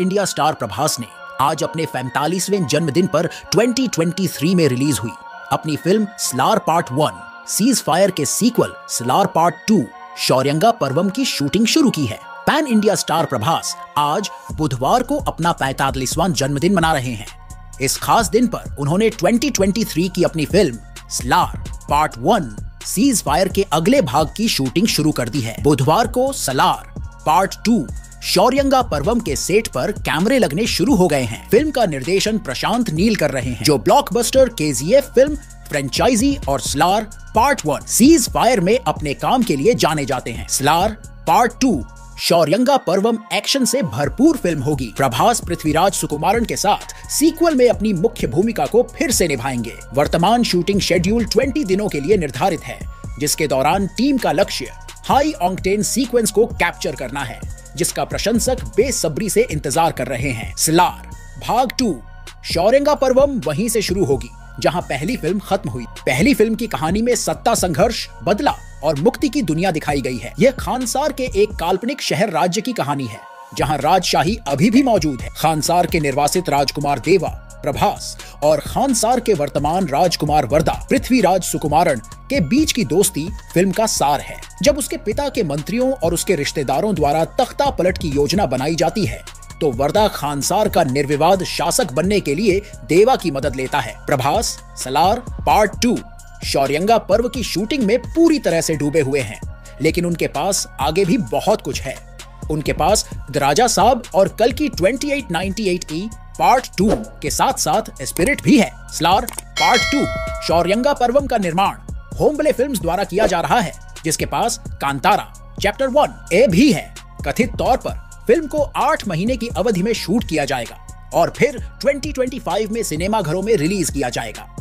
India star Prabhas ने आज अपने 45वें जन्मदिन पर 2023 में रिलीज़ हुई। अपनी film Salaar part one cease fire के sequel Salaar part two Shouryanga Parvam की शूटिंग शुरू की है। पैन इंडिया स्टार प्रभास आज बुधवार को अपना पैतालीसवां जन्मदिन मना रहे हैं। इस खास दिन पर उन्होंने 2023 की अपनी film Salaar part one cease fire के अगले भाग की शूटिंग शुरू कर दी है। बुधवार को सलार पार्ट टू शौर्यंगा पर्वम के सेट पर कैमरे लगने शुरू हो गए हैं। फ़िल्म का निर्देशन प्रशांत नील कर रहे हैं, जो ब्लॉकबस्टर केजीएफ फ़िल्म फ्रेंचाइजी और Salaar part one cease fire में अपने काम के लिए जाने जाते हैं। Salaar part two Shouryanga Parvam action से भरपूर फ़िल्म होगी। प्रभास पृथ्वीराज सुकुमारन के साथ सीक्वल में अपनी मुख्य भूमिका को फिर से निभाएँगे। वर्तमान शूटिंग शेड्यूल 20 दिनों के लिए निर्धारित है, जिसके दौरान टीम का लक्ष्य हाई ऑक्टेन सीक्वेंस को कैप्चर करना है, जिसका प्रशंसक बेसब्री से इंतज़ार कर रहे हैं। स्लार, भाग टू। शौर्यंगा पर्वम वहीं से शुरू होगी, जहाँ पहली फ़िल्म खत्म हुई। पहली फ़िल्म की कहानी में सत्ता संघर्ष, बदला और मुक्ति की दुनिया दिखाई गई है। यह खानसार के एक काल्पनिक शहर राज्य की कहानी है, जहाँ राजशाही अभी भी मौजूद है। खानसार के निर्वासित राजकुमार देवा प्रभास और खानसार के वर्तमान राजकुमार वर्दा, पृथ्वीराज सुकुमारन के बीच की दोस्ती फ़िल्म का सार है, जब उसके पिता के मंत्रियों और उसके रिश्तेदारों द्वारा तख्ता पलट की योजना बनाई जाती है तो वर्दा खानसार का निर्विवाद शासक बनने के लिए देवा की मदद लेता है। प्रभास, सलार पार्ट टू शौर्यंगा पर्व की शूटिंग में पूरी तरह से डूबे हुए हैं, लेकिन उनके पास आगे भी बहुत कुछ है। उनके पास दराजा साहब और कल की 2898 ई पार्ट टू के साथ साथ स्पिरिट भी है। स्लार, पार्ट टू, शौर्यंगा पर्वम का निर्माण होमबले फिल्म्स द्वारा किया जा रहा है, जिसके पास कांतारा चैप्टर वन ए भी है। कथित तौर पर फ़िल्म को आठ महीने की अवधि में शूट किया जाएगा और फिर 2025 में सिनेमा घरों में रिलीज़ किया जाएगा।